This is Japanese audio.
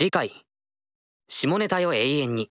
次回。下ネタよ永遠に。